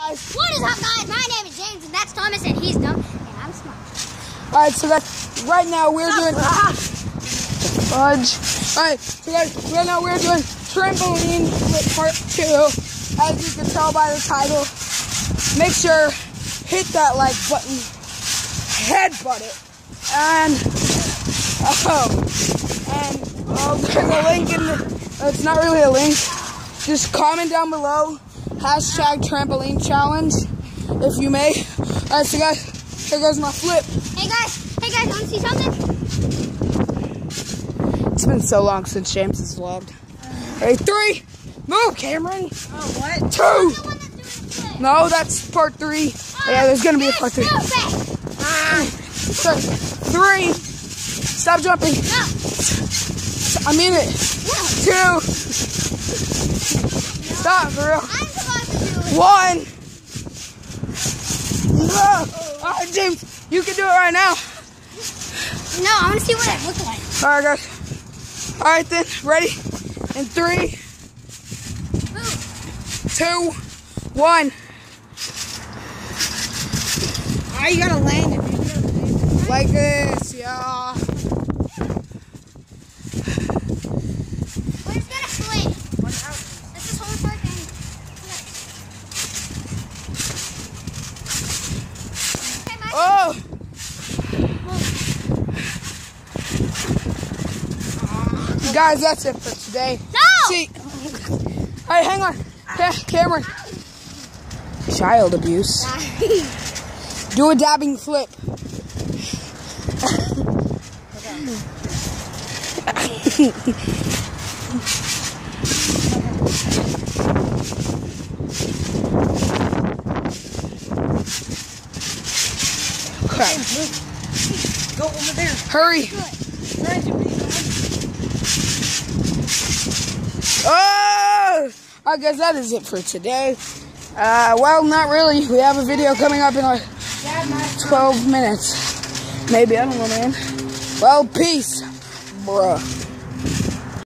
What is up, guys? My name is James, and that's Thomas, and he's dumb, and I'm smart. All right, so that's right now we're doing ah, ah. fudge. All right, so guys, right now we're doing trampoline part two. As you can tell by the title, make sure hit that like button, headbutt it, and oh, and oh, there's a link in the. It's not really a link. Just comment down below hashtag trampoline challenge if you may. All right, so guys, here goes my flip. Hey, guys. Hey, guys, want to see something? It's been so long since James has vlogged. Ready, three, move, Cameron. Oh, what? Two. No, that's part three. Ah, yeah, there's gonna be a part three. Ah. So, three. Stop jumping. No. I mean it. No. Two. Stop, for real. I'm to do it. One. No. All right, James, you can do it right now. No, I want to see what it looks like. All right, guys. All right, then. Ready? In three, Move. two, one. You gotta land it. You gotta land it. Like this, yeah. We're just gonna swing. This is whole part thing. Okay, Mike. Oh. Guys, that's it for today. No! See. Hey, hang on. Ca- Cameron. Child abuse. Do a dabbing flip. Crap. Go over there. Hurry. Try to be. Oh! I guess that is it for today. Uh, well, not really. We have a video coming up in like 12 minutes. Maybe, I don't know, man. Well, peace, bruh.